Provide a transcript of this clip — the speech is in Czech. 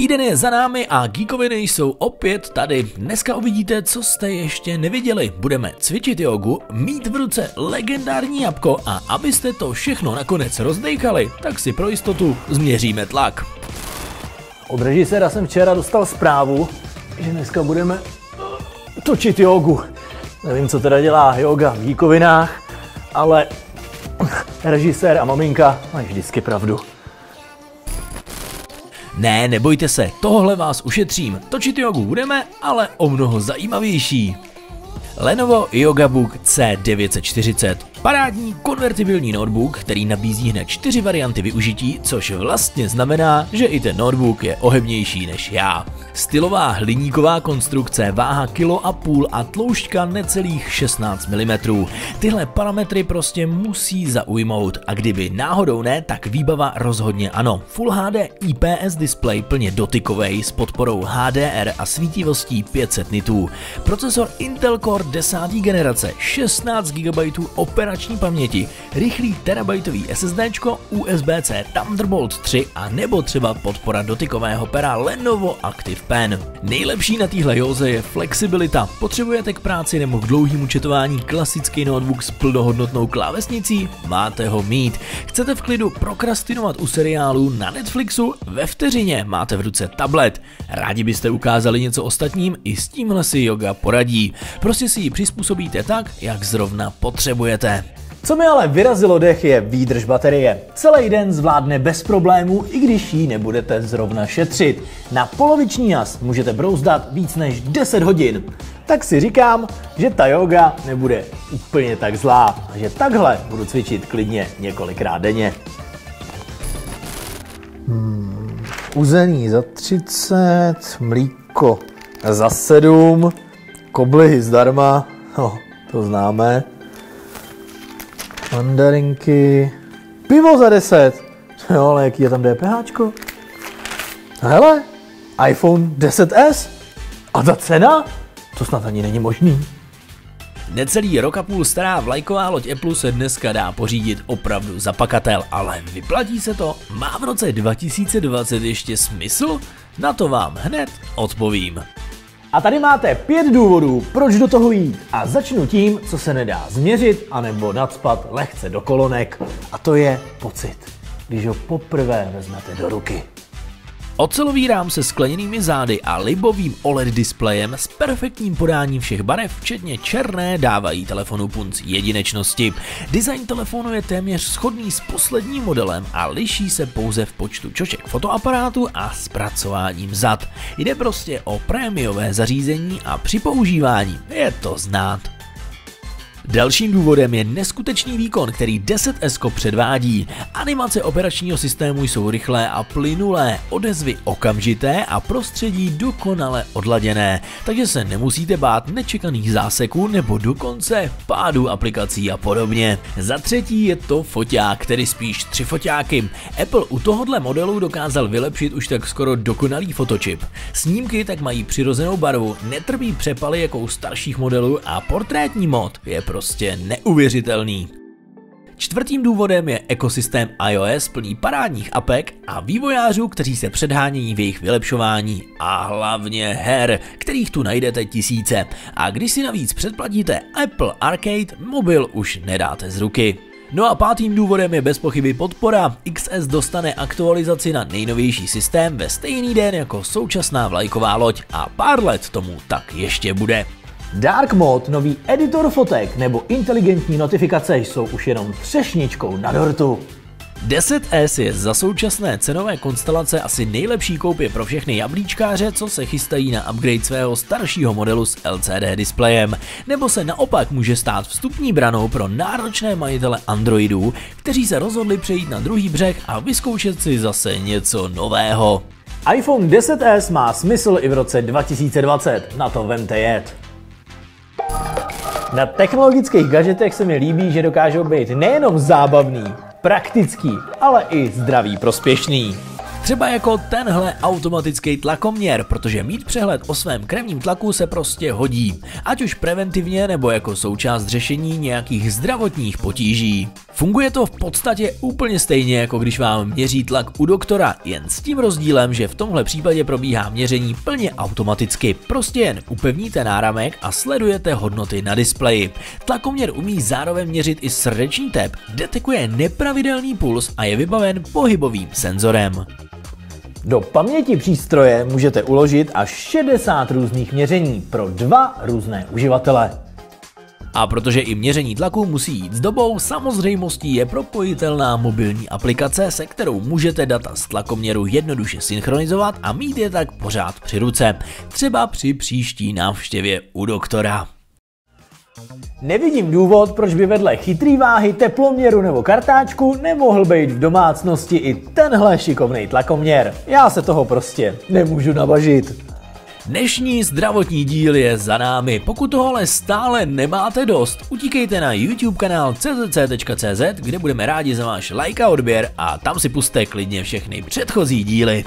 Týden je za námi a geekoviny jsou opět tady. Dneska uvidíte, co jste ještě neviděli. Budeme cvičit jogu, mít v ruce legendární jabko a abyste to všechno nakonec rozdejchali, tak si pro jistotu změříme tlak. Od režiséra jsem včera dostal zprávu, že dneska budeme točit jogu. Nevím, co teda dělá yoga v geekovinách, ale režisér a maminka mají vždycky pravdu. Ne, nebojte se, tohle vás ušetřím. Točit jogu budeme, ale o mnoho zajímavější. Lenovo Yogabook C940. Parádní konvertibilní notebook, který nabízí hned čtyři varianty využití, což vlastně znamená, že i ten notebook je ohebnější než já. Stylová hliníková konstrukce, váha kilo a půl a tloušťka necelých 16 mm. Tyhle parametry prostě musí zaujmout a kdyby náhodou ne, tak výbava rozhodně ano. Full HD IPS display plně dotykový s podporou HDR a svítivostí 500 nitů. Procesor Intel Core 10. generace, 16 GB operační paměti, rychlý terabajtový SSD, USB-C Thunderbolt 3 a nebo třeba podpora dotykového pera Lenovo Active Pen. Nejlepší na téhle józe je flexibilita. Potřebujete k práci nebo k dlouhým četování klasický notebook s plnohodnotnou klávesnicí? Máte ho mít. Chcete v klidu prokrastinovat u seriálů na Netflixu? Ve vteřině máte v ruce tablet. Rádi byste ukázali něco ostatním? I s tímhle si yoga poradí. Prostě si ji přizpůsobíte tak, jak zrovna potřebujete. Co mi ale vyrazilo dech je výdrž baterie. Celý den zvládne bez problémů, i když ji nebudete zrovna šetřit. Na poloviční jas můžete brouzdat víc než 10 hodin. Tak si říkám, že ta yoga nebude úplně tak zlá a že takhle budu cvičit klidně několikrát denně. Hmm, uzený za 30, mlíko za 7, koblihy zdarma, no, to známe mandarinky, pivo za 10. Jo, ale jaký je tam DPHčko? Hele, iPhone 10s? A ta cena? To snad ani není možný. Necelý rok a půl stará vlajková loď Apple se dneska dá pořídit opravdu za pakatel, ale vyplatí se to? Má v roce 2020 ještě smysl? Na to vám hned odpovím. A tady máte pět důvodů, proč do toho jít. A začnu tím, co se nedá změřit anebo nadspat lehce do kolonek. A to je pocit, když ho poprvé vezmete do ruky. Ocelový rám se skleněnými zády a libovým OLED displejem s perfektním podáním všech barev, včetně černé, dávají telefonu punc jedinečnosti. Design telefonu je téměř shodný s posledním modelem a liší se pouze v počtu čoček fotoaparátu a zpracováním zad. Jde prostě o prémiové zařízení a při používání je to znát. Dalším důvodem je neskutečný výkon, který 10S předvádí. Animace operačního systému jsou rychlé a plynulé, odezvy okamžité a prostředí dokonale odladěné, takže se nemusíte bát nečekaných záseků nebo dokonce pádu aplikací a podobně. Za třetí je to foťák, tedy spíš tři foťáky. Apple u tohohle modelu dokázal vylepšit už tak skoro dokonalý fotočip. Snímky tak mají přirozenou barvu, netrpí přepaly jako u starších modelů a portrétní mod je prostě neuvěřitelný. Čtvrtým důvodem je ekosystém iOS plný parádních apek a vývojářů, kteří se předhánějí v jejich vylepšování a hlavně her, kterých tu najdete tisíce. A když si navíc předplatíte Apple Arcade, mobil už nedáte z ruky. No a pátým důvodem je bez pochyby podpora. XS dostane aktualizaci na nejnovější systém ve stejný den jako současná vlajková loď a pár let tomu tak ještě bude. Dark Mode, nový editor fotek nebo inteligentní notifikace jsou už jenom třešničkou na dortu. 10S je za současné cenové konstelace asi nejlepší koupě pro všechny jablíčkáře, co se chystají na upgrade svého staršího modelu s LCD displejem, nebo se naopak může stát vstupní branou pro náročné majitele Androidů, kteří se rozhodli přejít na druhý břeh a vyzkoušet si zase něco nového. iPhone 10s má smysl i v roce 2020, na to vemte jet. Na technologických gadgetech se mi líbí, že dokážou být nejenom zábavný, praktický, ale i zdravý prospěšný. Třeba jako tenhle automatický tlakoměr, protože mít přehled o svém krevním tlaku se prostě hodí, ať už preventivně nebo jako součást řešení nějakých zdravotních potíží. Funguje to v podstatě úplně stejně, jako když vám měří tlak u doktora, jen s tím rozdílem, že v tomhle případě probíhá měření plně automaticky. Prostě jen upevníte náramek a sledujete hodnoty na displeji. Tlakoměr umí zároveň měřit i srdeční tep, detekuje nepravidelný puls a je vybaven pohybovým senzorem. Do paměti přístroje můžete uložit až 60 různých měření pro dva různé uživatele. A protože i měření tlaku musí jít s dobou, samozřejmostí je propojitelná mobilní aplikace, se kterou můžete data z tlakoměru jednoduše synchronizovat a mít je tak pořád při ruce, třeba při příští návštěvě u doktora. Nevidím důvod, proč by vedle chytrý váhy, teploměru nebo kartáčku nemohl být v domácnosti i tenhle šikovný tlakoměr. Já se toho prostě nemůžu nabažit. Dnešní zdravotní díl je za námi. Pokud tohle stále nemáte dost, utíkejte na YouTube kanál czc.cz, kde budeme rádi za váš like a odběr a tam si puste klidně všechny předchozí díly.